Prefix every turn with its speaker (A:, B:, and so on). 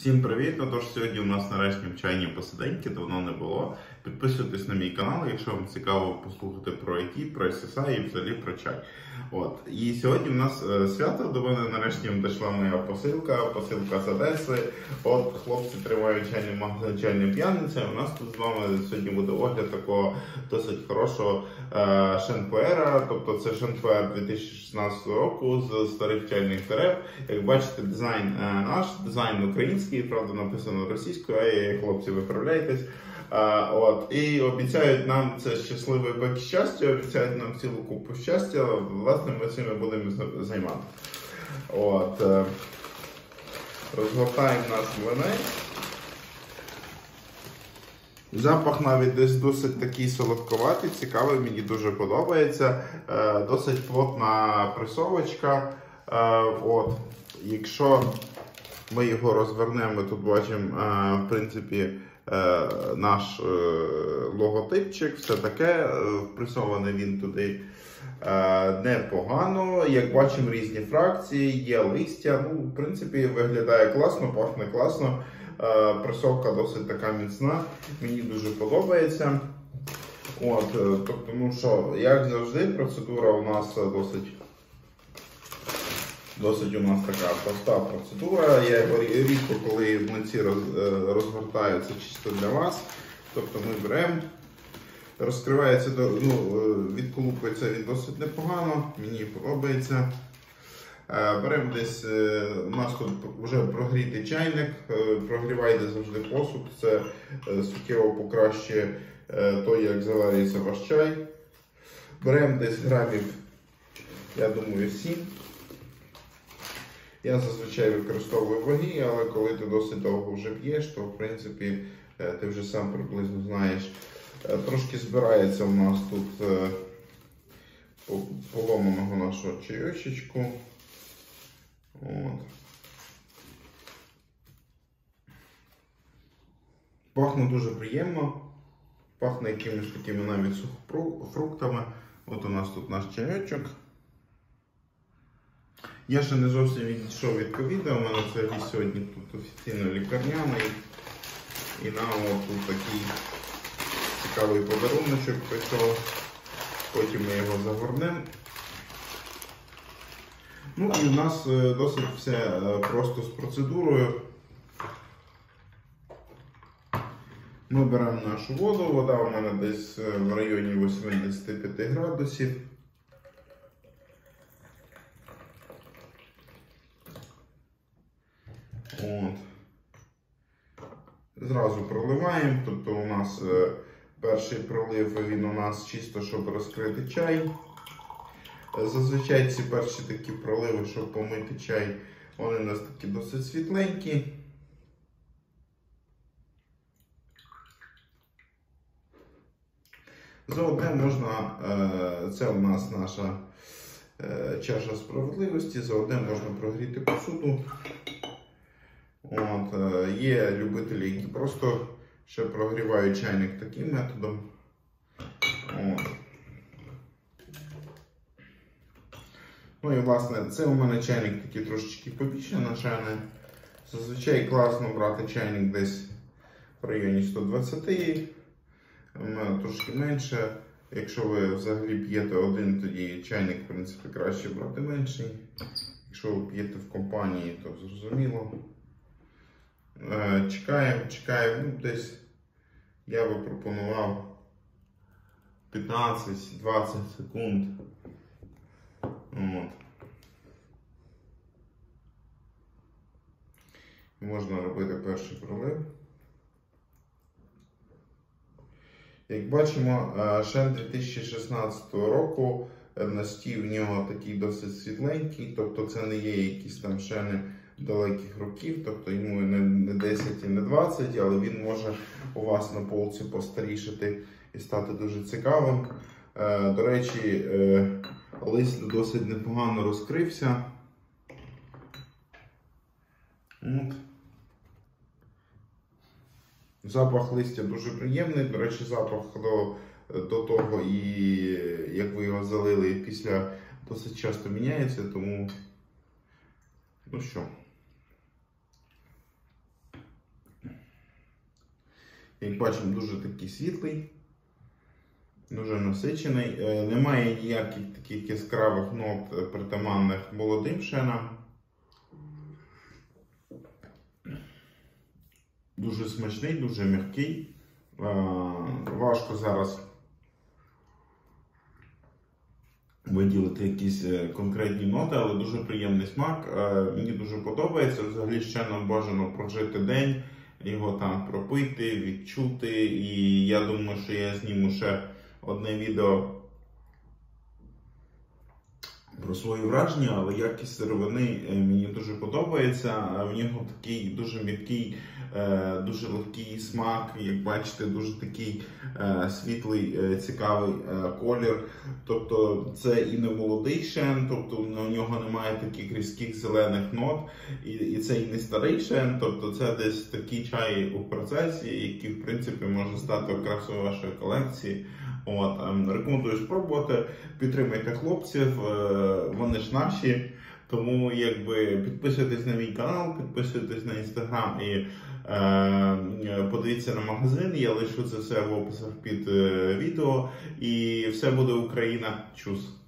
A: Всім привіт! Ну тож сьогодні у нас нарешті чайні посиденьки, давно не було. Підписуйтесь на мій канал, якщо вам цікаво послухати про IT, про SSI і взагалі про чай. От. І сьогодні у нас е, свято, до мене нарешті дійшла моя посилка, посилка з Одеси. От хлопці тримають чайний магазин чайна п'яниця. У нас тут з вами сьогодні буде огляд такого досить хорошого е, шенпуера. Тобто це шенпуер 2016 року з старих чайних дерев. Як бачите, дизайн е, наш, дизайн український, правда, написано російською, а є, хлопці, виправляйтесь. А, от, І обіцяють нам це щасливий бек щастя, обіцяють нам цілу купу щастя. Власне, ми цим будемо за- займатися. От, е, розгортаємо наш млинець. Запах навіть десь досить такий солодковатий, цікавий, мені дуже подобається. Е, досить плотна пресовочка. Е, от. Якщо ми його розвернемо, тут бачимо, е, в принципі, е, наш е, логотипчик, все таке, впресований він туди непогано. Як бачимо, різні фракції, є листя. Ну, в принципі, виглядає класно, пахне класно. Пресовка досить така міцна, мені дуже подобається. От, е, тобто, ну що, як завжди, процедура у нас досить. Досить у нас така проста процедура. Я рідко, коли млинці е, розгортаються чисто для вас. Тобто ми беремо, розкривається, ну, е, відколупується він досить непогано, мені подобається. Е, Беремо десь, у нас тут вже прогрітий чайник, прогрівайте завжди посуд, це суттєво покращує то, як заварюється ваш чай. Беремо десь грамів, я думаю, 7. Я зазвичай використовую ваги, але коли ти досить довго вже п'єш, то в принципі е, ти вже сам приблизно знаєш. Е, Трошки збирається у нас тут е, поломаного нашого чайочечку. От. Пахне дуже приємно. Пахне якимись такими навіть сухофруктами. От у нас тут наш чайочок. Я ще не зовсім відійшов від ковіда, у мене взагалі сьогодні тут офіційно лікарняний. І нам тут такий цікавий подаруночок прийшов. Потім ми його загорнемо. Ну і в нас е, досить все е, просто з процедурою. Ми беремо нашу воду, вода у мене десь е, в районі 85 градусів. От. Зразу проливаємо, тобто у нас е, перший пролив він у нас чисто, щоб розкрити чай. Е, Зазвичай ці перші такі проливи, щоб помити чай, вони у нас такі досить світленькі. Заодне можна, е, це у нас наша чаша справедливості, заодне можна прогріти посуду. От, е, є любителі, які просто ще прогрівають чайник таким методом. От. Ну і власне, це у мене чайник такий трошечки побільше начальний. Зазвичай класно брати чайник десь в районі 120, трошки менше. Якщо ви взагалі п'єте один, тоді чайник, в принципі, краще брати менший. Якщо ви п'єте в компанії, то зрозуміло. Е, Чекаємо, чекаємо, ну десь я би пропонував 15-20 секунд. От. Можна робити перший пролив. Як бачимо, е, шен 2016 року е, настій в нього такий досить світленький, тобто це не є якісь там шени далеких років, тобто йому не, не 10 і не 20, але він може у вас на полці постарішати і стати дуже цікавим. Е, До речі, е, лист досить непогано розкрився. От. Запах листя дуже приємний. До речі, запах до, до того, і як ви його залили, після досить часто міняється, тому ну що. Як бачимо, дуже такий світлий, дуже насичений. Е, Немає ніяких таких яскравих нот е, притаманних молодим пшенам. Дуже смачний, дуже м'який. Е, Важко зараз виділити якісь конкретні ноти, але дуже приємний смак. Мені дуже подобається. Взагалі ще нам бажано прожити день, його там пропити, відчути. І я думаю, що я зніму ще одне відео про свої враження, але якість сировини е, мені дуже подобається. В нього такий дуже м'який, е, дуже легкий смак. Як бачите, дуже такий е, світлий, цікавий колір. Тобто це і не молодий шен, тобто у нього немає таких різких зелених нот, і, це і не старий шен, тобто це десь такі чаї у процесі, які в принципі може стати окрасою вашої колекції. От ем, рекомендую спробувати. Підтримайте хлопців, е, вони ж наші. Тому якби підписуйтесь на мій канал, підписуйтесь на інстаграм і е, подивіться на магазин. Я лишу це все в описах під е, відео. І все буде Україна. Чус!